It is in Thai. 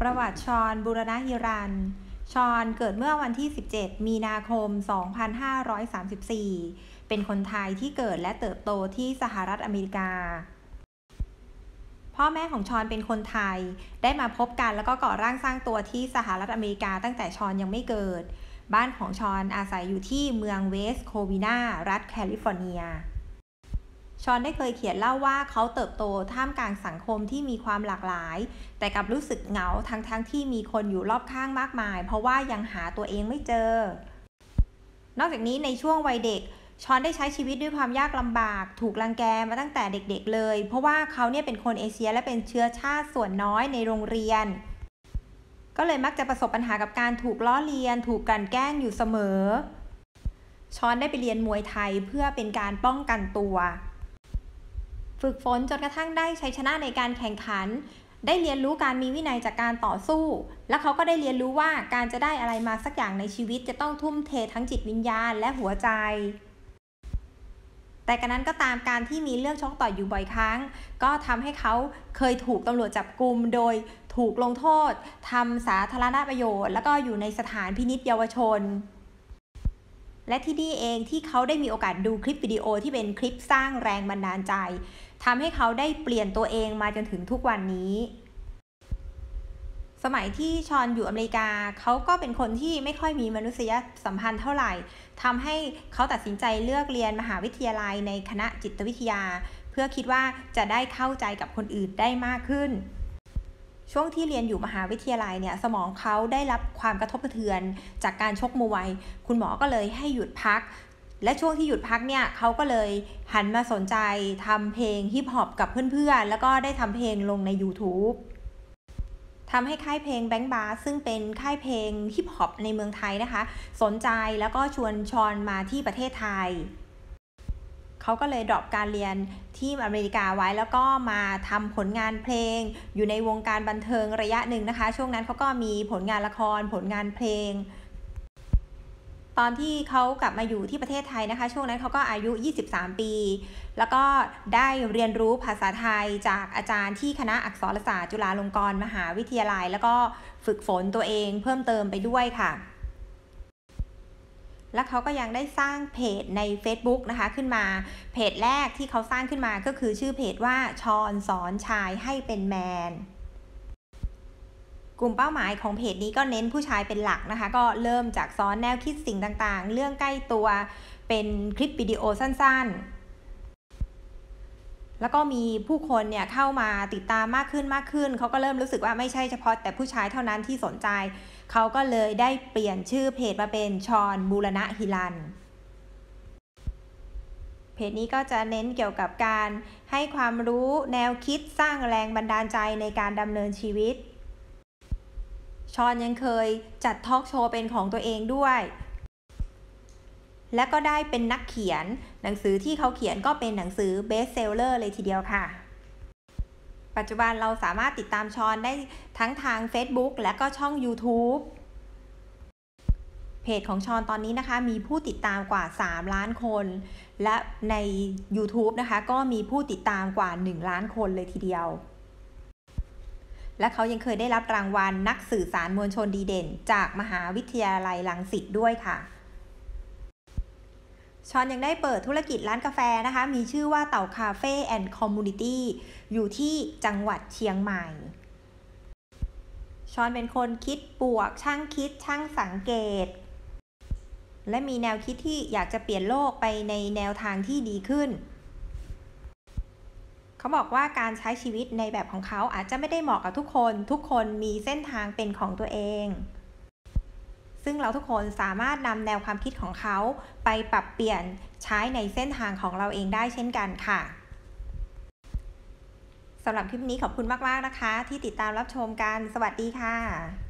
ประวัติชอนบุรณฮิรัน ชอนเกิดเมื่อวันที่ 17 มีนาคม 2534 เป็นคนไทยที่เกิดและเติบโตที่สหรัฐอเมริกา พ่อแม่ของชอนเป็นคนไทย ได้มาพบกันแล้วก็ก่อร่างสร้างตัวที่สหรัฐอเมริกาตั้งแต่ชอนยังไม่เกิด บ้านของชอนอาศัยอยู่ที่เมืองเวสต์โควินารัฐแคลิฟอร์เนีย ชอนได้เคยเขียนเล่าว่าเขาเติบโตท่ามกลางสังคมที่มีความหลากหลาย แต่กลับรู้สึกเหงาทั้งๆทที่มีคนอยู่รอบข้างมากมาย เพราะว่ายังหาตัวเองไม่เจอ นอกจากนี้ในช่วงวัยเด็กชอนได้ใช้ชีวิตด้วยความยากลำบาก ถูกลังแกมาตั้งแต่เด็กๆเลย เพราะว่าเขาเนี่ยเป็นคนเอเชียและเป็นเชื้อชาติส่วนน้อยในโรงเรียน ก็เลยมักจะประสบปัญหากับการถูกล้อเลียน ถูกกันแกล้งอยู่เสมอ ชอนได้ไปเรียนมวยไทยเพื่อเป็นการป้องกันตัว ฝึกฝนจนกระทั่งได้ชัยชนะในการแข่งขัน ได้เรียนรู้การมีวินัยจากการต่อสู้ และเขาก็ได้เรียนรู้ว่าการจะได้อะไรมาสักอย่างในชีวิตจะต้องทุ่มเททั้งจิตวิญญาณและหัวใจ แต่กันนั้นก็ตามการที่มีเรื่องชกต่อยอยู่บ่อยครั้ง ก็ทำให้เขาเคยถูกตำรวจจับกลุมโดยถูกลงโทษทำสาธารณประโยชน์ แล้วก็อยู่ในสถานพินิษเยาวชน และที่นี่เองที่เขาได้มีโอกาสดูคลิปวิดีโอที่เป็นคลิปสร้างแรงบันดาลใจทำให้เขาได้เปลี่ยนตัวเองมาจนถึงทุกวันนี้ สมัยที่ชอนอยู่อเมริกา เขาก็เป็นคนที่ไม่ค่อยมีมนุษยสัมพันธ์เท่าไหร่ทำให้เขาตัดสินใจเลือกเรียนมหาวิทยาลัยในคณะจิตวิทยา เพื่อคิดว่าจะได้เข้าใจกับคนอื่นได้มากขึ้น ช่วงที่เรียนอยู่มหาวิทยาลัยเนี่ยสมองเขาได้รับความกระทบกระเทือน จากการชกมวย คุณหมอก็เลยให้หยุดพัก และช่วงที่หยุดพักเนี่ยเขาก็เลยหันมาสนใจทำเพลงฮิปฮอปกับเพื่อนๆ แล้วก็ได้ทำเพลงลงใน YouTube ทำให้ค่ายเพลงแบงค์บาร์ซึ่งเป็นค่ายเพลงฮิปฮอปในเมืองไทยนะคะ สนใจแล้วก็ชวนฌอนมาที่ประเทศไทย เขาก็เลย drop การเรียนที่อเมริกาไว้แล้วก็มาทำผลงานเพลง อยู่ในวงการบันเทิงระยะหนึ่งนะคะ ช่วงนั้นเขาก็มีผลงานละคร ผลงานเพลง ตอนที่เขากลับมาอยู่ที่ประเทศไทยนะคะ ช่วงนั้นเขาก็อายุ 23 ปี แล้วก็ได้เรียนรู้ภาษาไทยจากอาจารย์ที่คณะอักษรศาสตร์จุฬาลงกรณ์มหาวิทยาลัย แล้วก็ฝึกฝนตัวเองเพิ่มเติมไปด้วยค่ะ และเขาก็ยังได้สร้างเพจใน Facebook นะคะขึ้นมา เพจแรกที่เขาสร้างขึ้นมาก็คือชื่อเพจว่าชอนสอนชายให้เป็นแมน กลุ่มเป้าหมายของเพจนี้ก็เน้นผู้ชายเป็นหลักนะคะ ก็เริ่มจากสอนแนวคิดสิ่งต่างๆ เรื่องใกล้ตัว เป็นคลิปวิดีโอสั้นๆ แล้วก็มีผู้คนเนี่ยเข้ามาติดตามมากขึ้นมากขึ้น เขาก็เริ่มรู้สึกว่าไม่ใช่เฉพาะแต่ผู้ชายเท่านั้นที่สนใจ เขาก็เลยได้เปลี่ยนชื่อเพจมาเป็นชอนบูรณะฮิลัน เพจนี้ก็จะเน้นเกี่ยวกับการให้ความรู้แนวคิดสร้างแรงบันดาลใจในการดำเนินชีวิต ฌอนยังเคยจัดทอล์กโชว์เป็นของตัวเองด้วย และก็ได้เป็นนักเขียน หนังสือที่เขาเขียนก็เป็นหนังสือ bestseller เลยทีเดียวค่ะ ปัจจุบันเราสามารถติดตามฌอนได้ทั้งทาง Facebook และก็ช่อง YouTube เพจของฌอนตอนนี้นะคะมีผู้ติดตามกว่า 3 ล้านคน และใน YouTube นะคะก็มีผู้ติดตามกว่า 1 ล้านคนเลยทีเดียว และเขายังเคยได้รับรางวัลนักสื่อสารมวลชนดีเด่น จากมหาวิทยาลัยรังสิตด้วยค่ะ ฌอนยังได้เปิดธุรกิจร้านกาแฟนะคะ มีชื่อว่าเต่า Cafe and Community อยู่ที่จังหวัดเชียงใหม่ฌอนเป็นคนคิดบวก ช่างคิด ช่างสังเกต และมีแนวคิดที่อยากจะเปลี่ยนโลกไปในแนวทางที่ดีขึ้น เขาบอกว่าการใช้ชีวิตในแบบของเขาอาจจะไม่ได้เหมาะกับทุกคน ทุกคนมีเส้นทางเป็นของตัวเอง ซึ่งเราทุกคนสามารถนำแนวความคิดของเขาไปปรับเปลี่ยนใช้ในเส้นทางของเราเองได้เช่นกันค่ะสำหรับคลิปนี้ขอบคุณมาก ๆ นะคะ ที่ติดตามรับชมกัน สวัสดีค่ะ